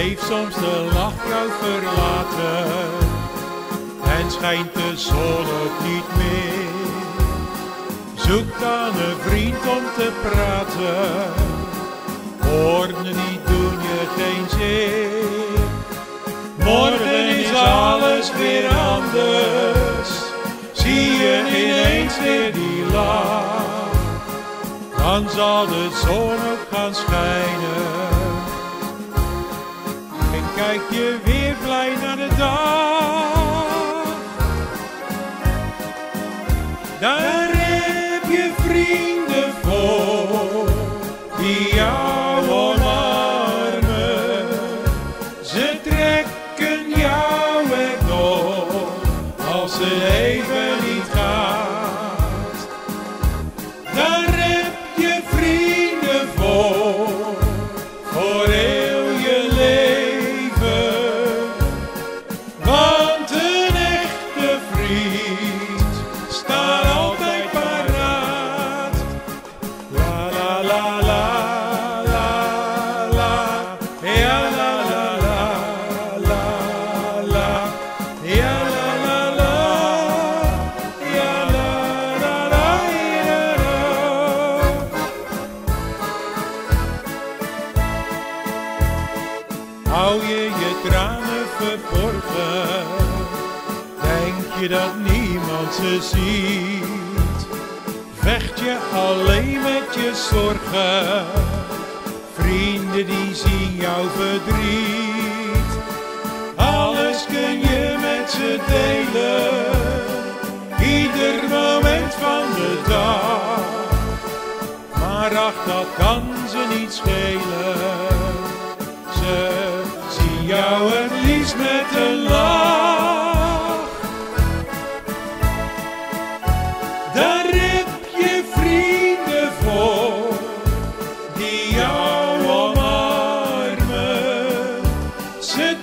heeft soms de lach jou verlaten en schijnt de zon ook niet meer. Zoek dan een vriend om te praten, woorden die doen je geen zin. Morgen is alles weer anders, zie je ineens weer die lach. Dan zal de zon ook gaan schijnen en kijk je weer blij naar de dag. Daar heb je vrienden voor die jou omarmen. Ze trekken jou erdoor als het even niet gaat. Daar Hou je je tranen verborgen, denk je dat niemand ze ziet. Vecht je alleen met je zorgen, vrienden die zien jouw verdriet. Alles kun je met ze delen, ieder moment van de dag. Maar ach, dat kan ze niet schelen. Jou het liefst met een lach. Daar heb je vrienden voor, die jou omarmen. Ze